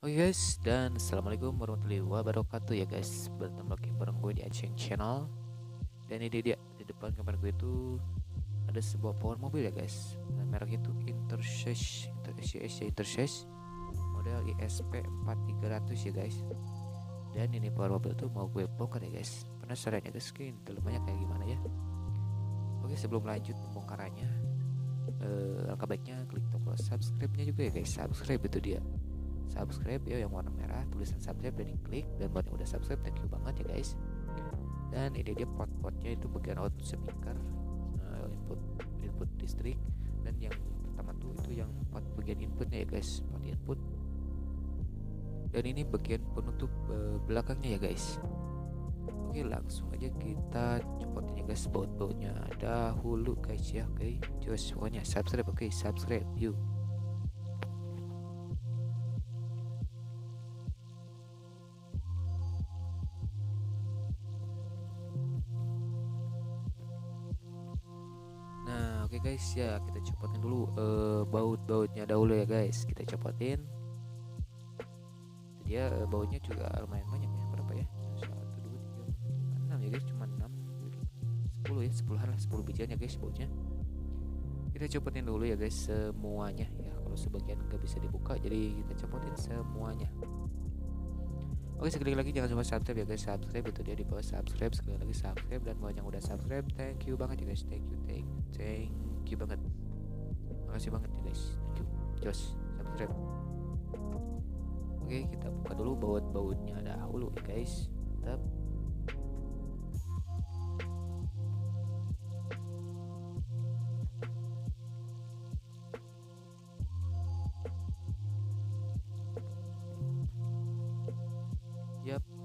Oke guys, dan assalamualaikum warahmatullahi wabarakatuh ya guys. Bertemu lagi bareng gue di Aceng Channel. Dan ini dia di depan kamar gue itu ada sebuah power mobil ya guys. Dan merek itu Intercesh, Intercesh ya Intercesh model ISP 4300 ya guys. Dan ini power mobil tuh mau gue bongkar ya guys. Penasaran ya guys, skin dalamnya kayak gimana ya? Oke sebelum lanjut pembongkarannya, eh, langkah baiknya klik tombol subscribe-nya juga ya guys. Subscribe itu dia subscribe ya yang warna merah tulisan subscribe dan diklik dan buat yang udah subscribe thank you banget ya guys. Dan ini dia pot-potnya itu bagian output speaker uh, input input listrik dan yang pertama tuh itu yang pot bagian inputnya ya guys pot input. Dan ini bagian penutup uh, belakangnya ya guys. Oke langsung aja kita copotin ya guys baut-bautnya. Dahulu guys ya oke. Okay. just pokoknya subscribe oke okay, subscribe yuk Oke okay guys ya kita copotin dulu uh, baut-bautnya dahulu ya guys. Kita copotin. Dia uh, bautnya juga lumayan banyak ya berapa ya? Satu dua tiga enam ya guys. Cuma enam sepuluh ya sepuluh lah sepuluh bijian ya guys bautnya. Kita copotin dulu ya guys semuanya ya. Kalau sebagian nggak bisa dibuka jadi kita copotin semuanya Oke sekali lagi jangan lupa subscribe ya guys. Subscribe itu dia di bawah. Subscribe sekali lagi subscribe. Dan buat yang udah subscribe thank you banget ya guys. Thank you thank you thank you banget. Makasih banget ya guys. Thank you. Jos subscribe. Oke kita buka dulu baut-bautnya. Dahulu ya guys. Tetap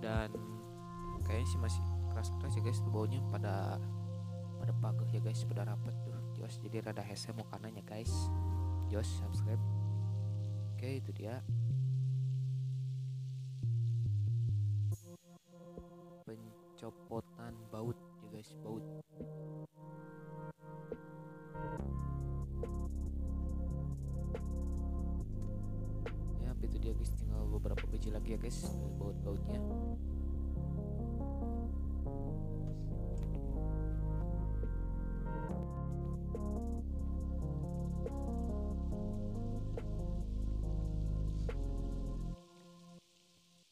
dan kayaknya sih masih keras-keras ya guys baunya pada pada pagah ya guys pada rapet tuh. Jos jadi rada hese mukanya guys. Jos subscribe. Oke itu dia dia guys tinggal beberapa biji lagi ya guys baut-bautnya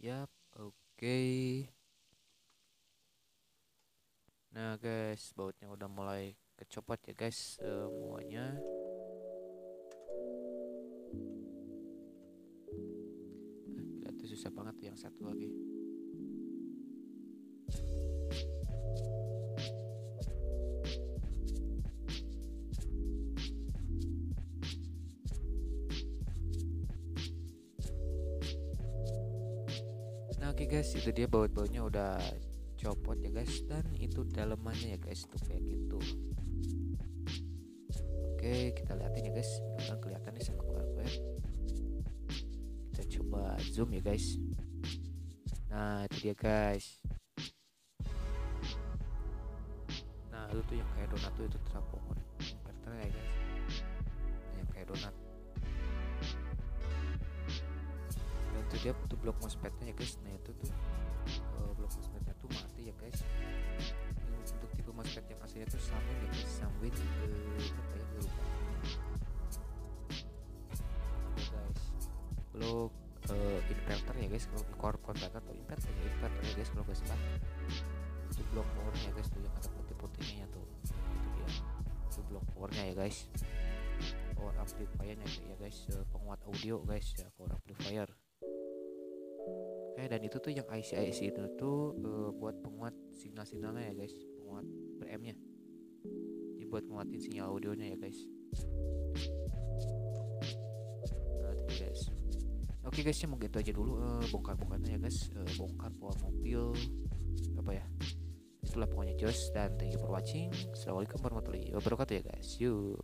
Yap, oke. Nah, guys, bautnya udah mulai kecopot ya, guys, semuanya. Susah banget tuh yang satu lagi. Nah oke okay guys itu dia baut-bautnya udah copot ya guys dan itu dalemannya ya guys tuh kayak gitu Oke kita liatin ya guys kelihatan nih sama gue kita coba zoom ya guys. Nah itu dia guys. Nah itu tuh yang kayak donat tuh itu terapokon inverter ya guys? Nah, yang kayak donat. Nah itu dia tuh blok mousepad-nya ya guys. Nah itu tuh guys kalau core converter atau inverter ya inverter ya guys kalau salah itu blok powernya ya guys tuh yang ada putih-putihnya ya tuh itu dia itu blok powernya ya guys power amplifiernya ya guys penguat audio guys ya power amplifier Oke dan itu tuh yang IC IC itu tuh uh, buat penguat signal-signalnya ya guys, penguat PM-nya. Jadi buat nguatin sinyal audionya ya guys. Oke guys, ya mungkin itu aja dulu uh, bongkar-bongkarnya ya guys, uh, bongkar power mobil apa ya. Itulah pokoknya jos dan thank you for watching. Assalamualaikum warahmatullahi wabarakatuh ya guys. Yuk.